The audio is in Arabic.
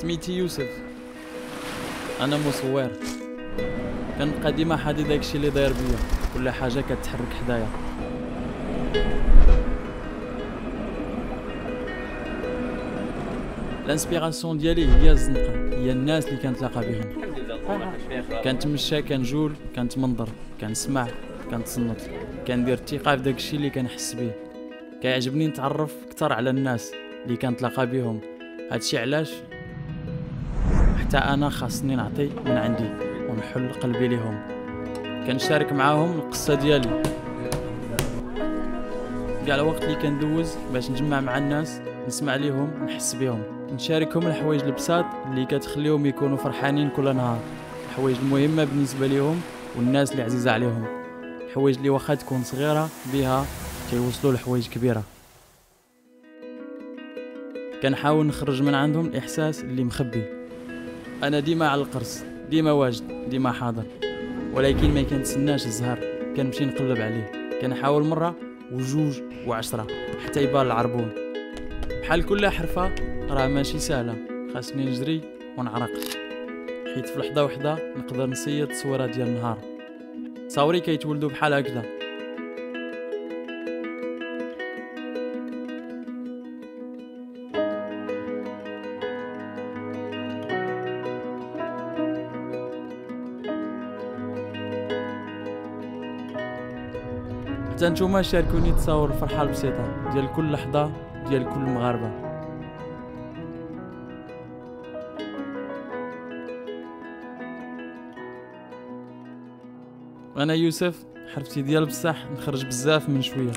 سميتي يوسف أنا مصور. كنبقى ديما حادي داكشي اللي داير بيا. كل حاجة كتحرك حدايا. الانسبيراسيون ديالي هي الزنقة. هي الناس اللي كنتلاقى بهم. كنتمشى كنجول كنتمنظر كنسمع كنتصنت كندير الثقه في داكشي اللي كنحس به. كيعجبني نتعرف أكثر على الناس اللي كنتلاقى بهم. هادشي علاش؟ حتى أنا خاصني نعطي من عندي ونحل قلبي ليهم. كنشارك معاهم القصة ديالي. كاع الوقت اللي كندوز باش نجمع مع الناس نسمع ليهم نحس بهم نشاركهم الحوايج البساط اللي كتخليهم يكونوا فرحانين كل نهار. الحوايج المهمة بالنسبة ليهم والناس اللي عزيزة عليهم. الحوايج اللي واخا تكون صغيرة بها كيوصلوا لحوايج كبيرة. كنحاول نخرج من عندهم الإحساس اللي مخبي. أنا ديما على القرص ديما واجد ديما حاضر. ولكن ما كنتسناش الزهر كنمشي نقلب عليه. كنحاول مرة وجوج وعشرة حتى يبان العربون. بحال كل حرفة راه ماشي سهلة. خاصني نجري ونعرق. حيت في لحظة وحدة نقدر نصيد تصويرة ديال النهار. تصاوري كيتولدوا بحال هكذا. حتى نتوما شاركوني تصاور الفرحة البسيطة ديال كل لحظة ديال كل مغاربة. أنا يوسف حرفتي ديال بصح نخرج بزاف من شوية.